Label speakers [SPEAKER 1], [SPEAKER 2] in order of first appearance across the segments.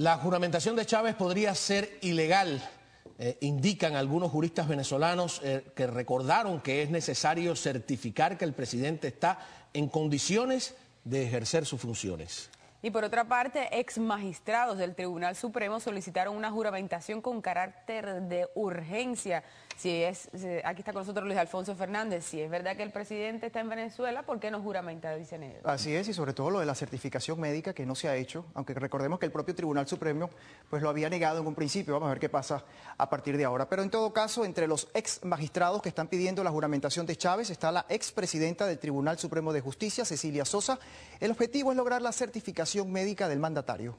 [SPEAKER 1] La juramentación de Chávez podría ser ilegal, eh, indican algunos juristas venezolanos eh, que recordaron que es necesario certificar que el presidente está en condiciones de ejercer sus funciones.
[SPEAKER 2] Y por otra parte, ex magistrados del Tribunal Supremo solicitaron una juramentación con carácter de urgencia. Si es, aquí está con nosotros Luis Alfonso Fernández, si es verdad que el presidente está en Venezuela, ¿por qué no juramenta? Dicen ellos.
[SPEAKER 3] Así es, y sobre todo lo de la certificación médica que no se ha hecho, aunque recordemos que el propio Tribunal Supremo pues lo había negado en un principio, vamos a ver qué pasa a partir de ahora. Pero en todo caso, entre los ex magistrados que están pidiendo la juramentación de Chávez está la ex presidenta del Tribunal Supremo de Justicia, Cecilia Sosa. El objetivo es lograr la certificación médica del mandatario.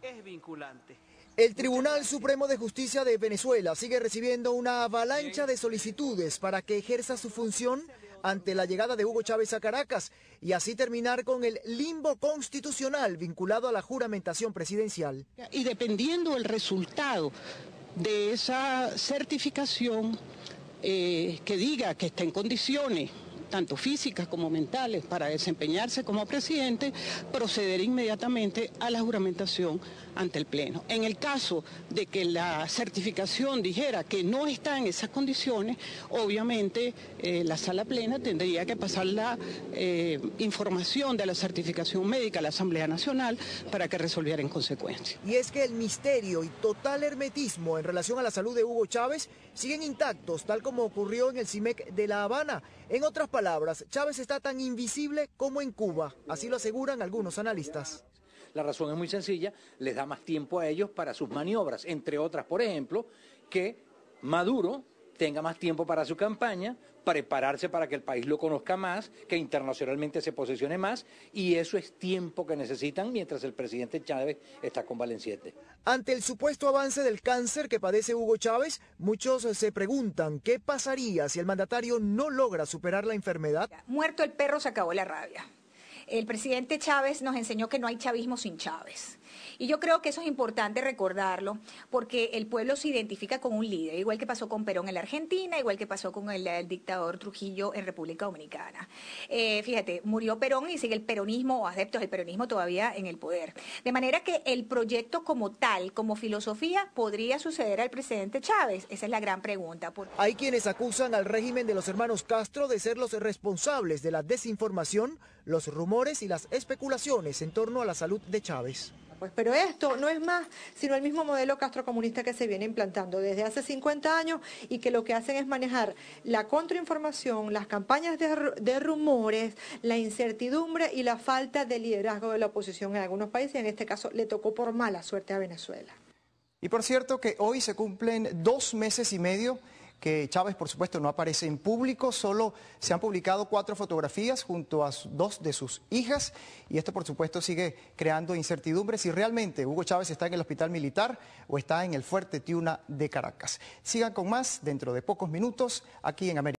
[SPEAKER 4] Es vinculante.
[SPEAKER 3] El Tribunal Supremo de Justicia de Venezuela sigue recibiendo una avalancha de solicitudes para que ejerza su función ante la llegada de Hugo Chávez a Caracas y así terminar con el limbo constitucional vinculado a la juramentación presidencial.
[SPEAKER 5] Y dependiendo el resultado de esa certificación eh, que diga que está en condiciones tanto físicas como mentales, para desempeñarse como presidente, proceder inmediatamente a la juramentación ante el Pleno. En el caso de que la certificación dijera que no está en esas condiciones, obviamente eh, la sala plena tendría que pasar la eh, información de la certificación médica a la Asamblea Nacional para que resolviera en consecuencia.
[SPEAKER 3] Y es que el misterio y total hermetismo en relación a la salud de Hugo Chávez siguen intactos, tal como ocurrió en el CIMEC de La Habana. En otras palabras, Chávez está tan invisible como en Cuba, así lo aseguran algunos analistas.
[SPEAKER 6] La razón es muy sencilla, les da más tiempo a ellos para sus maniobras, entre otras, por ejemplo, que Maduro tenga más tiempo para su campaña, prepararse para que el país lo conozca más, que internacionalmente se posesione más, y eso es tiempo que necesitan mientras el presidente Chávez está convaleciente.
[SPEAKER 3] Ante el supuesto avance del cáncer que padece Hugo Chávez, muchos se preguntan qué pasaría si el mandatario no logra superar la enfermedad.
[SPEAKER 7] Muerto el perro se acabó la rabia. El presidente Chávez nos enseñó que no hay chavismo sin Chávez. Y yo creo que eso es importante recordarlo porque el pueblo se identifica con un líder, igual que pasó con Perón en la Argentina, igual que pasó con el, dictador Trujillo en República Dominicana. Eh, fíjate, murió Perón y sigue el peronismo o adeptos del peronismo todavía en el poder. De manera que el proyecto como tal, como filosofía, podría suceder al presidente Chávez. Esa es la gran pregunta.
[SPEAKER 3] Hay quienes acusan al régimen de los hermanos Castro de ser los responsables de la desinformación, los rumores y las especulaciones en torno a la salud de Chávez.
[SPEAKER 8] Pues, pero esto no es más sino el mismo modelo castrocomunista que se viene implantando desde hace 50 años y que lo que hacen es manejar la contrainformación, las campañas de, de rumores, la incertidumbre y la falta de liderazgo de la oposición en algunos países. En este caso le tocó por mala suerte a Venezuela.
[SPEAKER 3] Y por cierto que hoy se cumplen dos meses y medio que Chávez, por supuesto, no aparece en público, solo se han publicado cuatro fotografías junto a dos de sus hijas y esto, por supuesto, sigue creando incertidumbre si realmente Hugo Chávez está en el hospital militar o está en el fuerte Tiuna de Caracas. Sigan con más dentro de pocos minutos aquí en América.